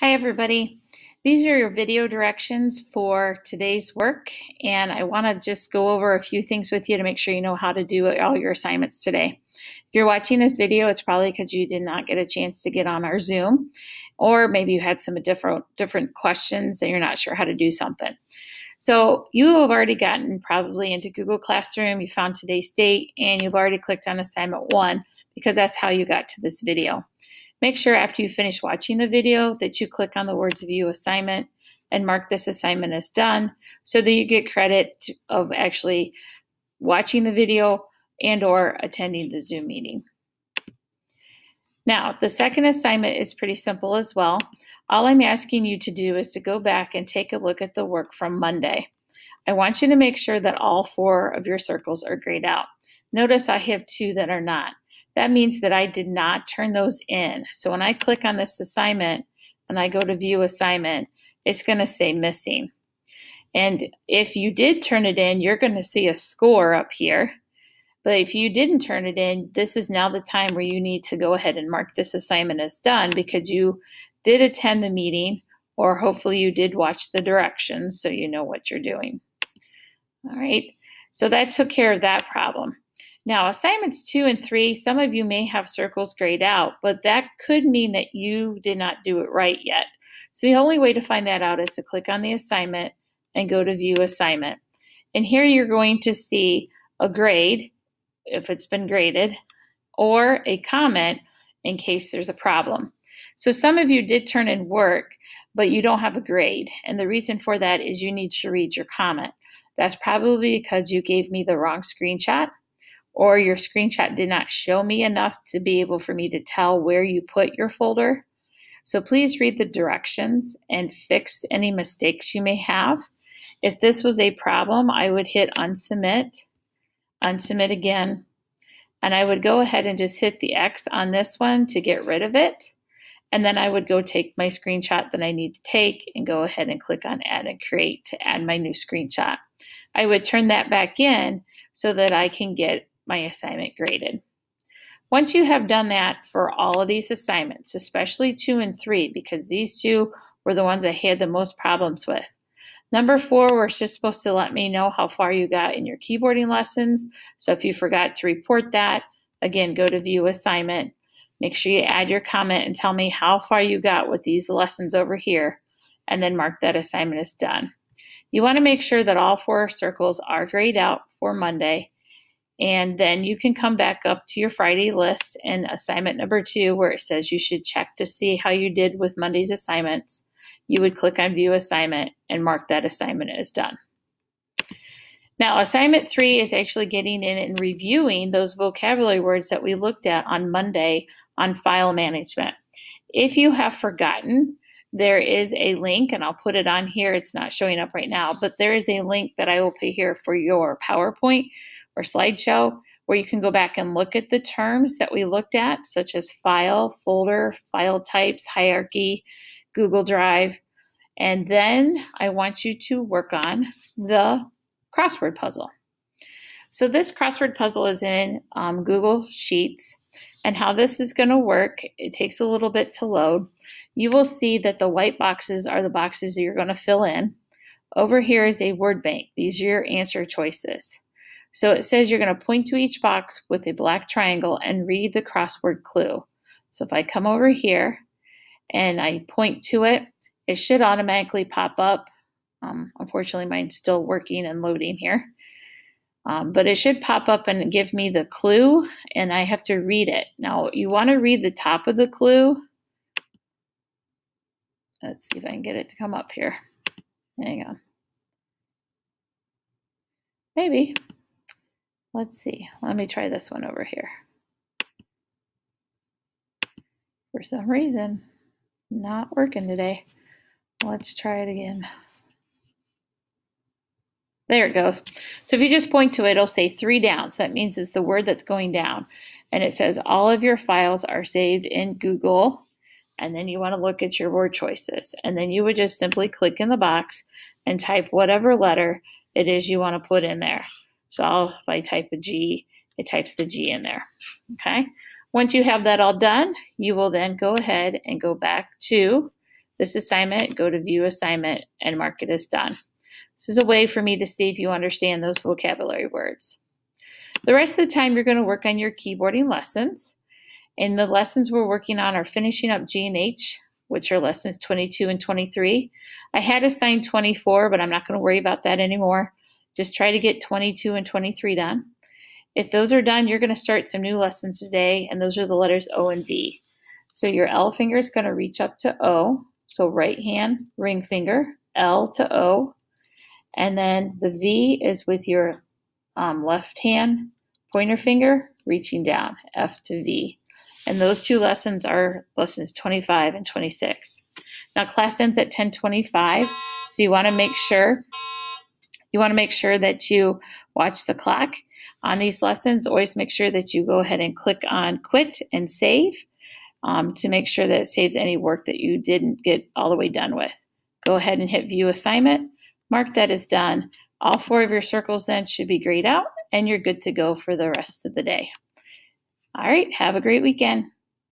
Hi everybody. These are your video directions for today's work and I want to just go over a few things with you to make sure you know how to do all your assignments today. If you're watching this video, it's probably because you did not get a chance to get on our Zoom or maybe you had some different different questions and you're not sure how to do something. So you have already gotten probably into Google Classroom, you found today's date, and you've already clicked on assignment one because that's how you got to this video. Make sure after you finish watching the video that you click on the words view assignment and mark this assignment as done so that you get credit of actually watching the video and or attending the Zoom meeting. Now, the second assignment is pretty simple as well. All I'm asking you to do is to go back and take a look at the work from Monday. I want you to make sure that all four of your circles are grayed out. Notice I have two that are not that means that I did not turn those in. So when I click on this assignment and I go to view assignment, it's going to say missing. And if you did turn it in, you're going to see a score up here. But if you didn't turn it in, this is now the time where you need to go ahead and mark this assignment as done because you did attend the meeting or hopefully you did watch the directions so you know what you're doing. All right, so that took care of that problem. Now, assignments two and three, some of you may have circles grayed out, but that could mean that you did not do it right yet. So the only way to find that out is to click on the assignment and go to view assignment. And here you're going to see a grade, if it's been graded, or a comment in case there's a problem. So some of you did turn in work, but you don't have a grade. And the reason for that is you need to read your comment. That's probably because you gave me the wrong screenshot or your screenshot did not show me enough to be able for me to tell where you put your folder. So please read the directions and fix any mistakes you may have. If this was a problem, I would hit unsubmit, unsubmit again, and I would go ahead and just hit the X on this one to get rid of it. And then I would go take my screenshot that I need to take and go ahead and click on add and create to add my new screenshot. I would turn that back in so that I can get my assignment graded. Once you have done that for all of these assignments, especially two and three, because these two were the ones I had the most problems with. Number four, we're just supposed to let me know how far you got in your keyboarding lessons. So if you forgot to report that, again, go to view assignment. Make sure you add your comment and tell me how far you got with these lessons over here, and then mark that assignment as done. You want to make sure that all four circles are grayed out for Monday and then you can come back up to your Friday list and assignment number two, where it says you should check to see how you did with Monday's assignments. You would click on view assignment and mark that assignment as done. Now, assignment three is actually getting in and reviewing those vocabulary words that we looked at on Monday on file management. If you have forgotten, there is a link, and I'll put it on here. It's not showing up right now, but there is a link that I will put here for your PowerPoint or slideshow where you can go back and look at the terms that we looked at, such as file, folder, file types, hierarchy, Google Drive. And then I want you to work on the crossword puzzle. So this crossword puzzle is in um, Google Sheets. And how this is going to work, it takes a little bit to load. You will see that the white boxes are the boxes that you're going to fill in. Over here is a word bank. These are your answer choices. So it says you're going to point to each box with a black triangle and read the crossword clue. So if I come over here and I point to it, it should automatically pop up. Um, unfortunately, mine's still working and loading here. Um, but it should pop up and give me the clue, and I have to read it. Now, you want to read the top of the clue. Let's see if I can get it to come up here. Hang on. Maybe. Let's see. Let me try this one over here. For some reason, not working today. Let's try it again. There it goes. So if you just point to it, it'll say three down. So that means it's the word that's going down. And it says all of your files are saved in Google. And then you want to look at your word choices. And then you would just simply click in the box and type whatever letter it is you want to put in there. So if I type a G, it types the G in there. Okay. Once you have that all done, you will then go ahead and go back to this assignment, go to view assignment and mark it as done. This is a way for me to see if you understand those vocabulary words. The rest of the time, you're going to work on your keyboarding lessons. And the lessons we're working on are finishing up G and H, which are lessons 22 and 23. I had assigned 24, but I'm not going to worry about that anymore. Just try to get 22 and 23 done. If those are done, you're going to start some new lessons today, and those are the letters O and V. So your L finger is going to reach up to O. So right hand ring finger, L to O. And then the V is with your um, left hand pointer finger reaching down, F to V. And those two lessons are lessons 25 and 26. Now class ends at 1025, so you want to make sure you want to make sure that you watch the clock on these lessons. Always make sure that you go ahead and click on quit and save um, to make sure that it saves any work that you didn't get all the way done with. Go ahead and hit view assignment, mark that as done. All four of your circles then should be grayed out and you're good to go for the rest of the day. All right, have a great weekend.